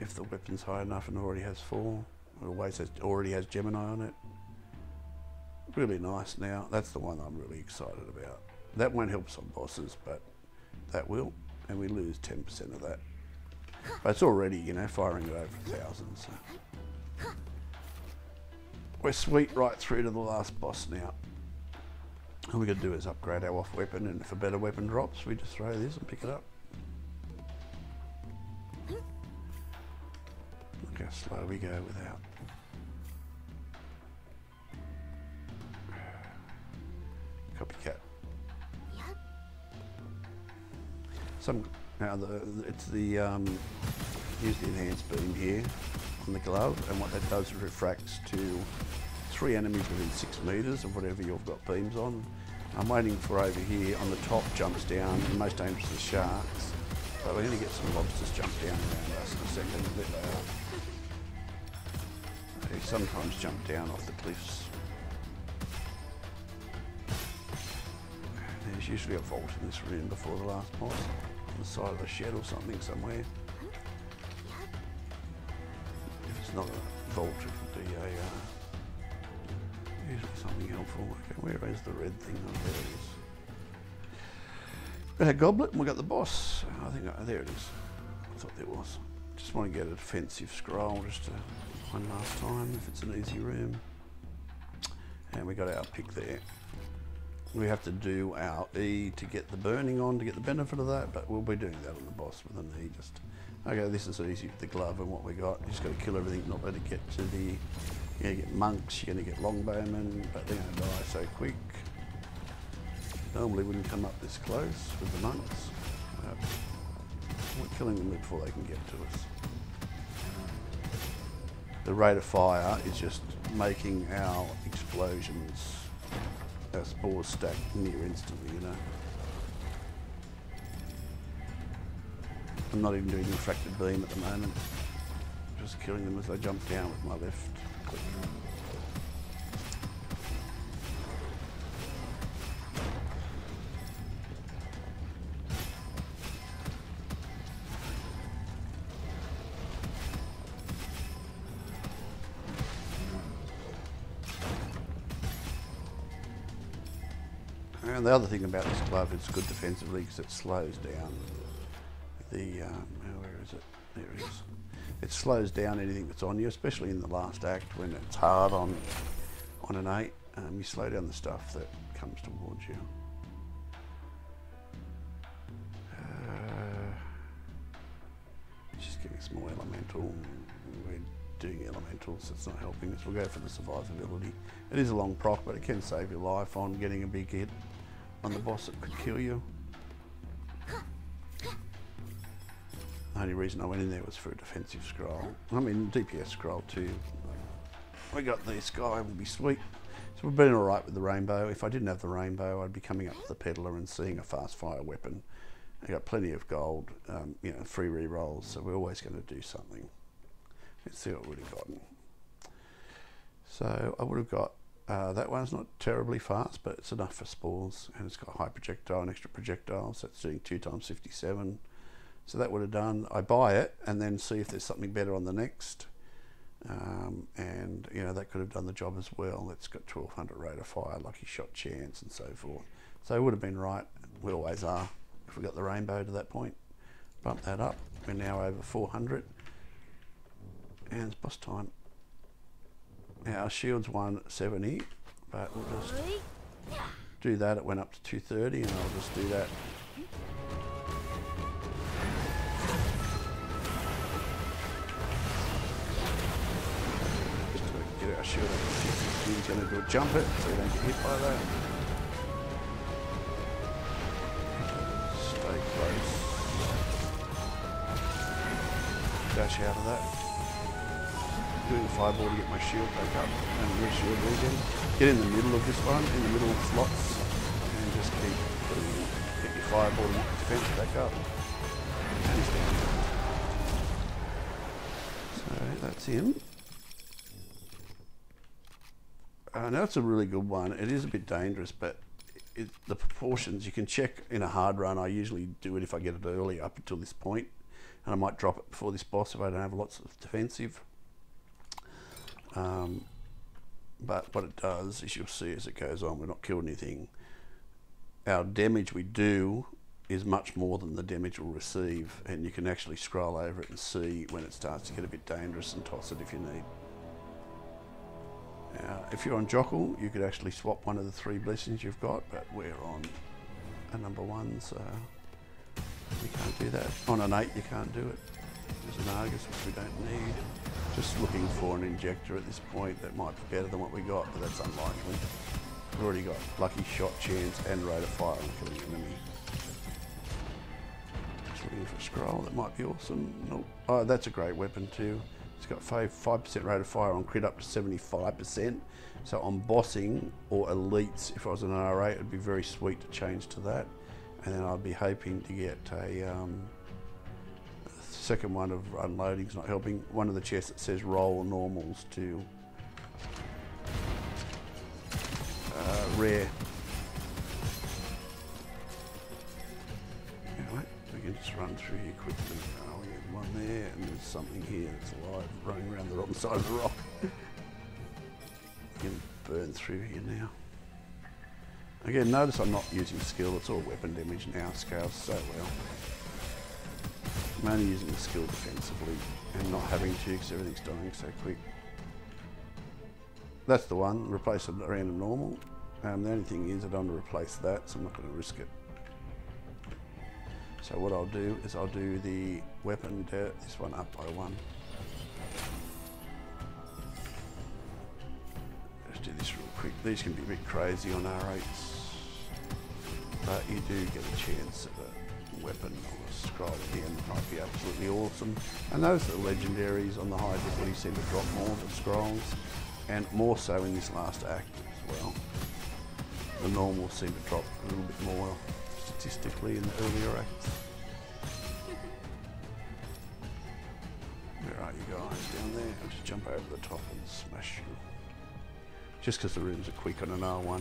if the weapon's high enough and already has four, it always has, already has Gemini on it. Really nice now. That's the one I'm really excited about. That won't help some bosses, but that will, and we lose 10% of that. But it's already, you know, firing it over a thousand, so. We're sweet right through to the last boss now. All we got to do is upgrade our off weapon, and if a better weapon drops, we just throw this and pick it up. Look how slow we go without. Copycat. Some now the it's the um, use the enhanced beam here on the glove, and what that does is refracts to three enemies within six metres of whatever you've got beams on. I'm waiting for over here on the top jumps down, the most dangerous are the sharks. But we're going to get some lobsters jump down around us in a second. Are. They sometimes jump down off the cliffs. There's usually a vault in this room before the last boss, on the side of a shed or something somewhere. If it's not a vault, it could be a uh, Usually something helpful. Okay, where is the red thing? Oh, there it is. Got a goblet and we got the boss. I think, oh, there it is. I thought there was. Just want to get a defensive scroll just to, one last time if it's an easy room. And we got our pick there. We have to do our E to get the burning on to get the benefit of that, but we'll be doing that on the boss with an E just. Okay, this is easy with the glove and what we got. You just got to kill everything, not let it get to the you're going to get monks, you're going to get longbowmen, but they're going to die so quick. Normally wouldn't come up this close with the monks. we're killing them before they can get to us. The rate of fire is just making our explosions, our spores stack near instantly, you know. I'm not even doing refracted beam at the moment. Just killing them as they jump down with my left And the other thing about this glove, it's good defensively because it slows down the, um, oh, where is it? There it is. It slows down anything that's on you, especially in the last act when it's hard on, on an 8. Um, you slow down the stuff that comes towards you. Uh, just getting some more elemental. We're doing elementals, it's not helping us. We'll go for the survivability. It is a long proc, but it can save your life on getting a big hit on the boss that could kill you. The only reason I went in there was for a defensive scroll. I mean, DPS scroll too. We got this guy, will be sweet. So we've been alright with the rainbow. If I didn't have the rainbow, I'd be coming up to the peddler and seeing a fast fire weapon. I got plenty of gold, um, you know, free re-rolls, so we're always going to do something. Let's see what we would have gotten. So I would have got, uh, that one's not terribly fast, but it's enough for spores, and it's got high projectile and extra projectiles. So that's doing 2 times 57. So that would have done, I buy it and then see if there's something better on the next. Um, and you know that could have done the job as well. It's got 1200 rate of fire, lucky shot chance, and so forth. So it would have been right. We always are. If we got the rainbow to that point, bump that up. We're now over 400, and it's boss time. Our shield's 170, but we'll just do that. It went up to 230, and I'll just do that Just get sure that he's going to go jump it so you don't get hit by that. Stay close. Dash out of that. Doing a fireball to get my shield back up and the shield regen. Get in the middle of this one, in the middle of slots, and just keep get your fireball and defense back up. And he's down. So that's him. Uh, I know it's a really good one. It is a bit dangerous, but it, the proportions you can check in a hard run. I usually do it if I get it early up until this point, and I might drop it before this boss if I don't have lots of defensive. Um, but what it does is you'll see as it goes on, we're not killed anything. Our damage we do is much more than the damage we'll receive, and you can actually scroll over it and see when it starts to get a bit dangerous and toss it if you need. Now, if you're on Jokul, you could actually swap one of the three blessings you've got, but we're on a number one, so you can't do that. On an eight, you can't do it. An Argus, which we don't need. Just looking for an injector at this point that might be better than what we got, but that's unlikely. We've already got lucky shot chance and rate of fire on killing enemy. Just looking for a scroll, that might be awesome. Nope. Oh, that's a great weapon too. It's got 5% rate of fire on crit up to 75%. So on bossing or elites, if I was an R8, it'd be very sweet to change to that. And then I'd be hoping to get a um, second one of unloading's not helping. One of the chests that says roll normals to uh, rare. We can just run through here quickly We have one there, and there's something here that's alive running around the wrong <laughs> side of the rock. can burn through here now. Again, notice I'm not using skill, it's all weapon damage now, scales so well. I'm only using the skill defensively and not having to because everything's dying so quick. That's the one, replace a random normal. Um, the only thing is I don't want to replace that, so I'm not going to risk it. So what I'll do is I'll do the weapon this one up by one. Let's do this real quick. These can be a bit crazy on R8s, but you do get a chance at a weapon the end that might be absolutely awesome. And those are the legendaries on the high difficulty seem to drop more than scrolls, and more so in this last act as well. The normals seem to drop a little bit more statistically in the earlier acts. Where are you guys down there? I'll just jump over the top and smash you. Just because the rooms are quick on an R1.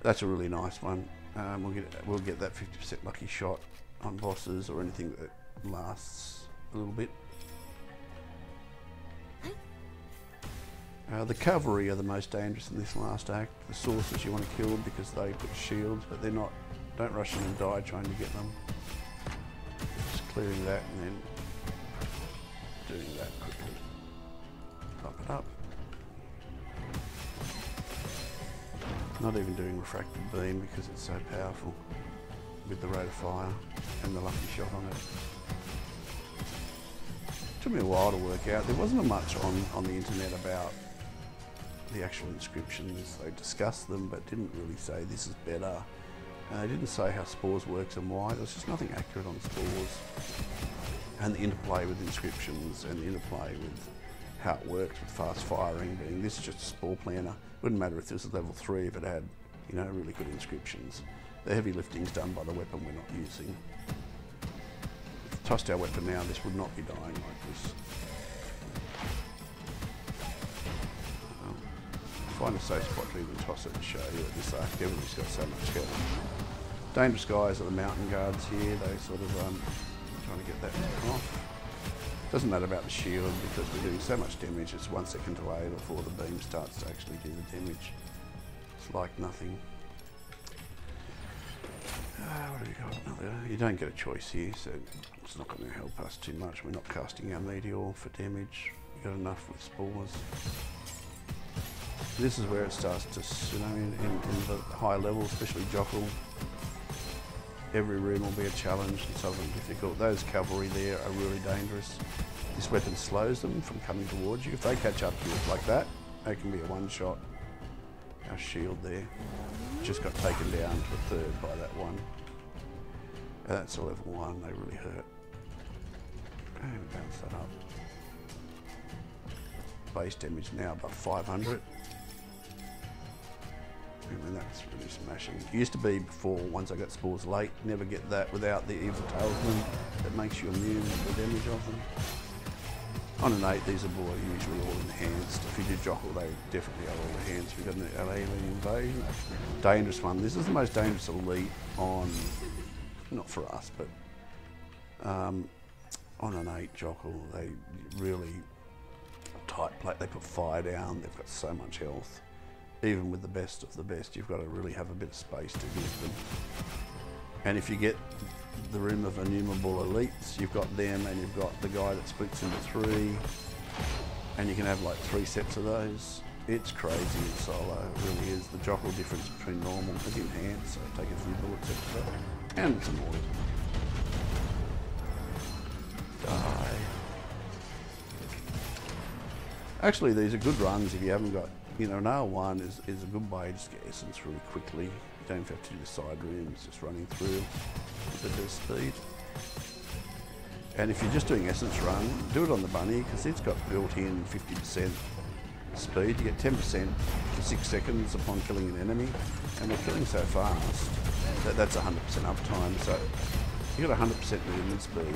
That's a really nice one. Um, we'll get we'll get that 50% lucky shot on bosses or anything that lasts a little bit. Uh, the cavalry are the most dangerous in this last act. The sources you want to kill because they put shields, but they're not. Don't rush in and die trying to get them. Just clearing that and then doing that quickly. Pop it up. Not even doing refracted beam because it's so powerful with the rate of fire and the lucky shot on it. Took me a while to work out. There wasn't much on, on the internet about the actual inscriptions. They discussed them but didn't really say this is better. And they didn't say how spores works and why. There was just nothing accurate on spores. And the interplay with inscriptions and the interplay with how it works with fast firing being this is just a spore planter. Wouldn't matter if this was level three if it had, you know, really good inscriptions. The heavy lifting's done by the weapon we're not using. Tossed our weapon now, this would not be dying like this. Um, find a safe spot to even toss it and show you at this arc. Everybody's got so much health. Dangerous guys are the mountain guards here. They sort of um, trying to get that off. Doesn't matter about the shield because we're doing so much damage. It's one second delay before the beam starts to actually do the damage. It's like nothing. Uh, you don't get a choice here, so it's not going to help us too much. We're not casting our meteor for damage. We've got enough with spores. This is where it starts to, you know, in, in, in the high level, especially Jokul, every room will be a challenge and something difficult. Those cavalry there are really dangerous. This weapon slows them from coming towards you. If they catch up to you like that, they can be a one shot. Our shield there just got taken down to a third by that one. That's a level one, they really hurt. And bounce that up. Base damage now above 500. I mean, that's really smashing. It used to be before, once I got spores late, never get that without the Evil Talisman that makes you immune to the damage of them. On an 8, these are usually all enhanced. If you do Jokul, they definitely are all enhanced. We've got an alien invasion. Dangerous one. This is the most dangerous elite on, not for us, but um, on an 8 Jokul, they really tight plate. They put fire down. They've got so much health even with the best of the best, you've got to really have a bit of space to give them. And if you get the room of innumerable elites, you've got them and you've got the guy that splits into three, and you can have like three sets of those. It's crazy in solo, it really is. The Jokul difference between normal is enhanced, so take a few bullets extra. And some more. Die. Actually, these are good runs if you haven't got you know, an R1 is, is a good way to get essence really quickly. Don't have to do side rooms, just running through with the best speed. And if you're just doing essence run, do it on the bunny because it's got built-in 50% speed. You get 10% for six seconds upon killing an enemy, and we're killing so fast that that's 100% uptime. So you got 100% movement speed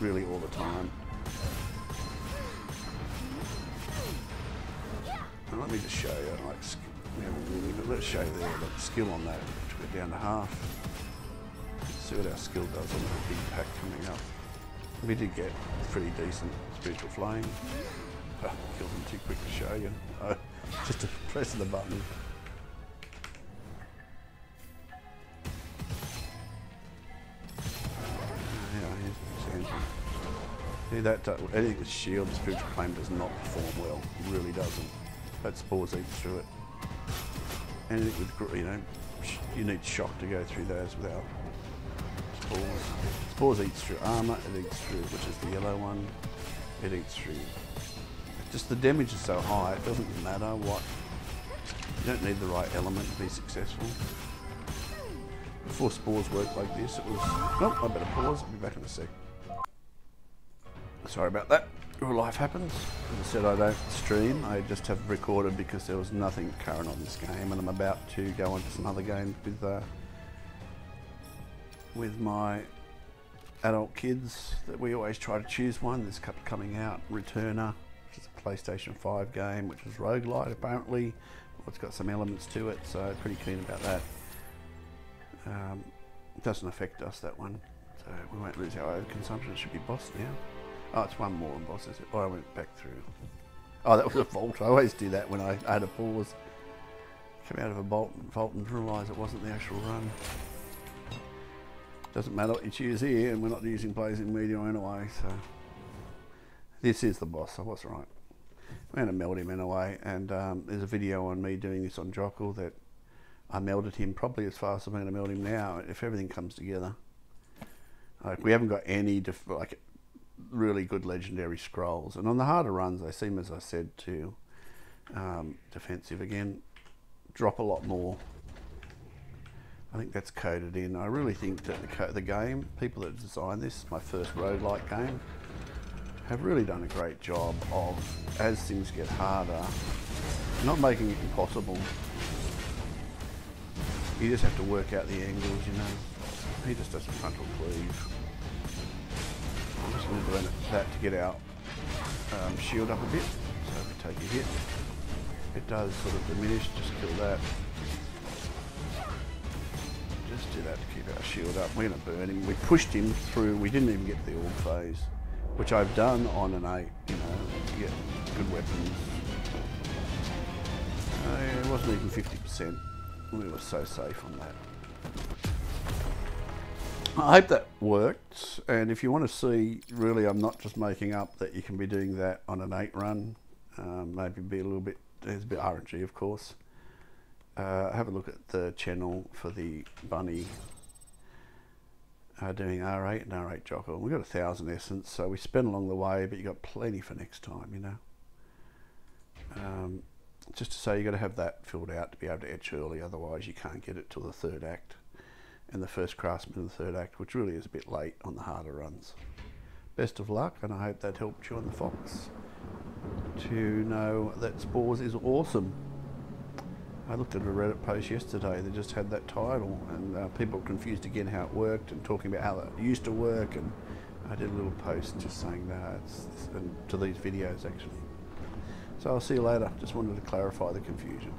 really all the time. And let me just show you, like, haven't really, but let's show there, the skill on that, which we're down to half. See what our skill does on the big pack coming up. We did get pretty decent spiritual flame. Oh, killed them too quick to show you. Oh, <laughs> just to press of the button. See that, anything with shield, spiritual flame does not perform well. It really doesn't but spores eat through it. Anything with, you know, you need shock to go through those without spores. Spores eats through armour, it eats through, which is the yellow one, it eats through. Just the damage is so high, it doesn't matter what, you don't need the right element to be successful. Before spores work like this, it was, oh, I better pause, I'll be back in a sec. Sorry about that real life happens. As I said, I don't stream. I just have recorded because there was nothing current on this game, and I'm about to go on to some other games with uh, with my adult kids. That we always try to choose one. A couple coming out. Returnal, which is a PlayStation 5 game, which is roguelite apparently. Well, it's got some elements to it, so pretty keen about that. Um, it doesn't affect us that one, so we won't lose our overconsumption. It should be boss now. Oh, it's one more boss, is it? Oh, I went back through. Oh, that was a vault. I always do that when I had a pause. Come out of a bolt, vault and realise it wasn't the actual run. Doesn't matter what you choose here, and we're not using blazing meteor anyway, so. This is the boss, I was right. We're going to meld him anyway, and um, there's a video on me doing this on Jokul that I melded him probably as fast as I'm going to meld him now, if everything comes together. Like, we haven't got any, like, really good legendary scrolls. And on the harder runs, they seem, as I said, to um, defensive again, drop a lot more. I think that's coded in. I really think that the, the game, people that designed this, my first roguelike game, have really done a great job of, as things get harder, not making it impossible. You just have to work out the angles, you know. He just does a frontal cleave. I'm just going to do that to get our um, shield up a bit. So if we take a hit, it does sort of diminish, just kill that. Just do that to keep our shield up. We're going to burn him. We pushed him through, we didn't even get the orb phase, which I've done on an 8, you know, to get good weapons. Uh, it wasn't even 50%. We were so safe on that. I hope that worked. And if you want to see, really, I'm not just making up that you can be doing that on an eight run. Um, maybe be a little bit, there's a bit RNG, of course. Uh, have a look at the channel for the bunny uh, doing R8 and R8 Jokul. We've got a thousand essence, so we spent along the way, but you got plenty for next time, you know. Um, just to say, you've got to have that filled out to be able to etch early, otherwise you can't get it till the third act and the first craftsman in the third act, which really is a bit late on the harder runs. Best of luck, and I hope that helped you on the Fox to know that Spores is awesome. I looked at a Reddit post yesterday that just had that title, and uh, people were confused again how it worked and talking about how it used to work. And I did a little post just saying that and to these videos actually. So I'll see you later. Just wanted to clarify the confusion.